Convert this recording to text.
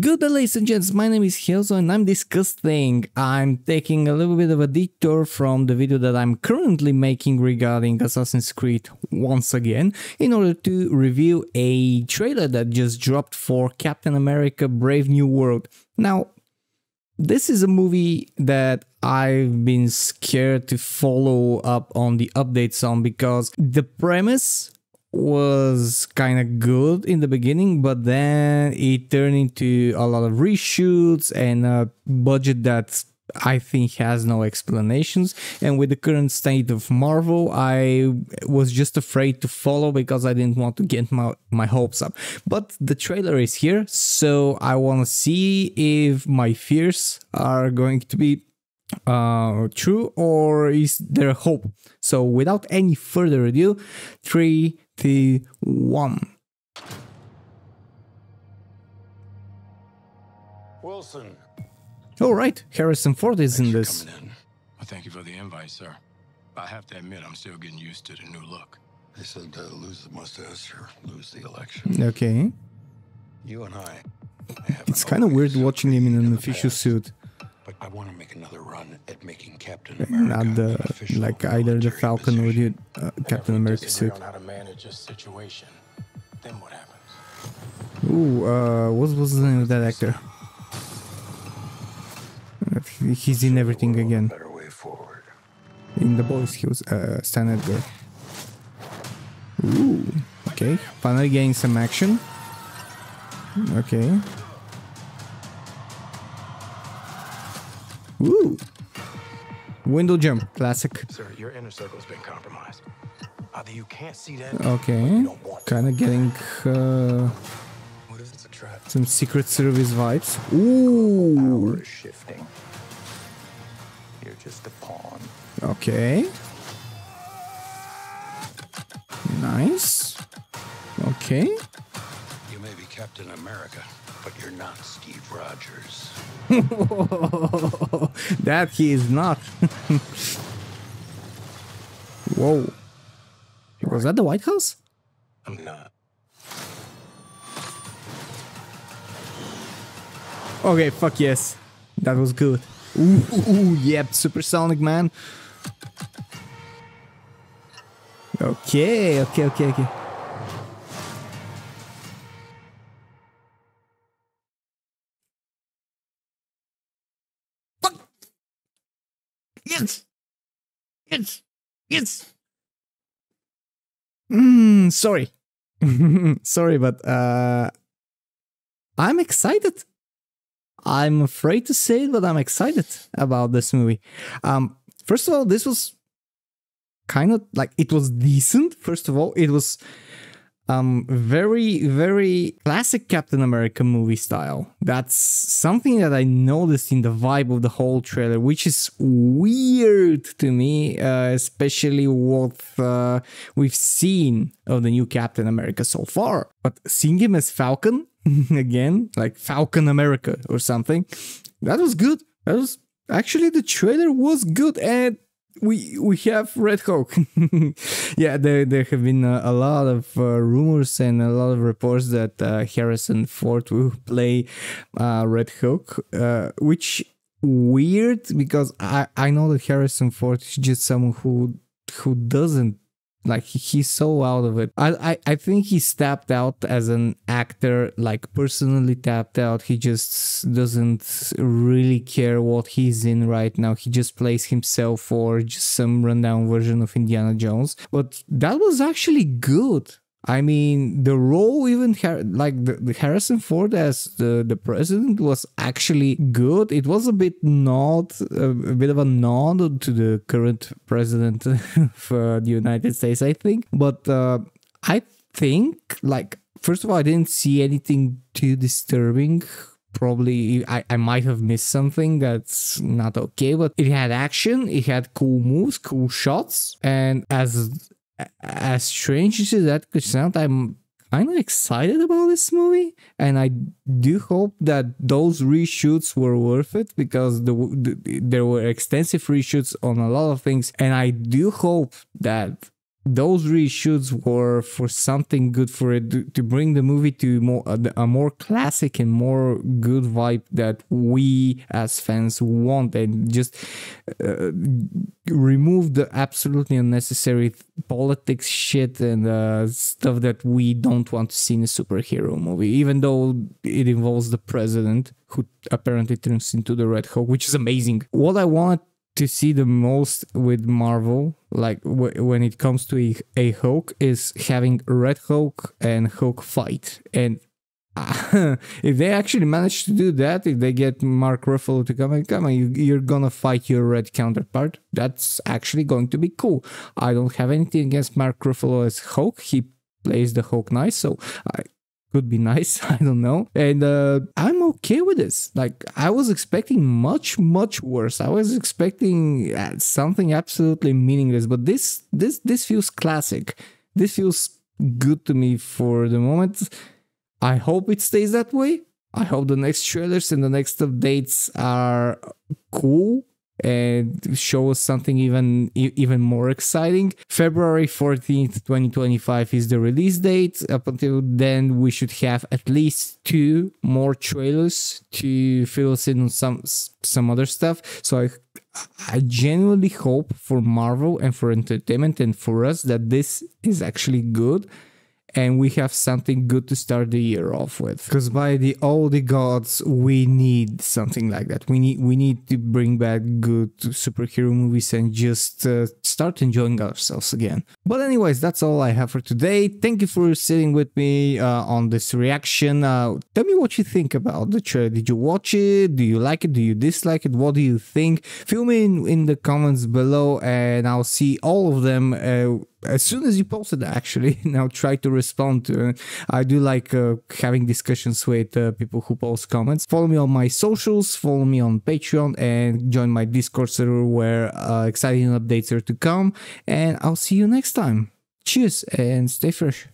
Good day ladies and gents, my name is Helzo and I'm disgusting. I'm taking a little bit of a detour from the video that I'm currently making regarding Assassin's Creed once again in order to review a trailer that just dropped for Captain America Brave New World. Now, this is a movie that I've been scared to follow up on the updates on because the premise was kind of good in the beginning, but then it turned into a lot of reshoots and a budget that I think has no explanations. And with the current state of Marvel, I was just afraid to follow because I didn't want to get my, my hopes up. But the trailer is here, so I want to see if my fears are going to be uh, true or is there hope? So without any further ado, three, two, one. Wilson. All right, Harrison Ford is in Thanks for this. coming in. Well, thank you for the invite, sir. I have to admit, I'm still getting used to the new look. They said uh, lose the mustache or lose the election. Okay, You and I. it's kind of weird watching him in an official suit, But I want to make another run at making Captain America not the official like either the military Falcon or position. the uh, Captain America suit. on how to manage a situation. Then what happens? Ooh, uh, what was the name of that actor? He's in everything again. Better way forward. In The Boys, he was uh, Stan Edgar. Ooh, okay. Finally getting some action. Okay. Ooh. Window jump, classic. Sir, your inner circle's been compromised. Either you can't see that, Okay. Kind of getting uh, what if it's a trap? some Secret Service vibes. Ooh. shifting. You're just a pawn. Okay. Nice. Okay. You may be Captain America, but you're not Steve Rogers. that he is not. Whoa. Was that the White House? I'm not. Okay, fuck yes. That was good. Ooh, ooh, ooh, yep, supersonic man. Okay, okay, okay, okay. Yes! Yes! Yes! Mm, sorry. sorry, but uh I'm excited. I'm afraid to say it, but I'm excited about this movie. Um, first of all, this was kind of like it was decent. First of all, it was um very very classic Captain America movie style. That's something that I noticed in the vibe of the whole trailer, which is weird to me, uh, especially what uh, we've seen of the new Captain America so far. But seeing him as Falcon again, like Falcon America or something, that was good. That was actually the trailer was good and we we have Red Hulk. yeah, there there have been a, a lot of uh, rumors and a lot of reports that uh, Harrison Ford will play uh, Red Hulk, uh, which weird because I I know that Harrison Ford is just someone who who doesn't like he's so out of it. I, I I think he tapped out as an actor, like personally tapped out. He just doesn't really care what he's in right now. He just plays himself or just some rundown version of Indiana Jones. But that was actually good. I mean, the role even like the, the Harrison Ford as the, the president was actually good. It was a bit nod, a, a bit of a nod to the current president of uh, the United States, I think. But uh, I think, like, first of all, I didn't see anything too disturbing. Probably I, I might have missed something that's not okay, but it had action, it had cool moves, cool shots, and as as strange as that could sound, I'm kind of excited about this movie, and I do hope that those reshoots were worth it because the, the there were extensive reshoots on a lot of things, and I do hope that those reshoots were for something good for it to bring the movie to more a more classic and more good vibe that we as fans want and just uh, remove the absolutely unnecessary politics shit and uh, stuff that we don't want to see in a superhero movie even though it involves the president who apparently turns into the red hulk which is amazing. What i want to see the most with Marvel, like when it comes to a, a Hulk, is having Red Hulk and Hulk fight. And uh, if they actually manage to do that, if they get Mark Ruffalo to come and come on, you, you're gonna fight your red counterpart. That's actually going to be cool. I don't have anything against Mark Ruffalo as Hulk. He plays the Hulk nice, so I could be nice. I don't know. And uh, I'm okay with this. Like, I was expecting much, much worse. I was expecting uh, something absolutely meaningless. But this, this, this feels classic. This feels good to me for the moment. I hope it stays that way. I hope the next trailers and the next updates are cool and show us something even even more exciting. February 14th, 2025 is the release date. Up until then, we should have at least two more trailers to fill us in on some some other stuff. So I I genuinely hope for Marvel and for entertainment and for us that this is actually good and we have something good to start the year off with. Because by the all the gods, we need something like that. We need we need to bring back good superhero movies and just uh, start enjoying ourselves again. But anyways, that's all I have for today. Thank you for sitting with me uh, on this reaction. Uh, tell me what you think about the trailer. Did you watch it? Do you like it? Do you dislike it? What do you think? Fill me in, in the comments below, and I'll see all of them uh, as soon as you post it actually now try to respond to i do like uh, having discussions with uh, people who post comments. Follow me on my socials follow me on patreon and join my discord server where uh, exciting updates are to come. And i'll see you next time. Cheers and stay fresh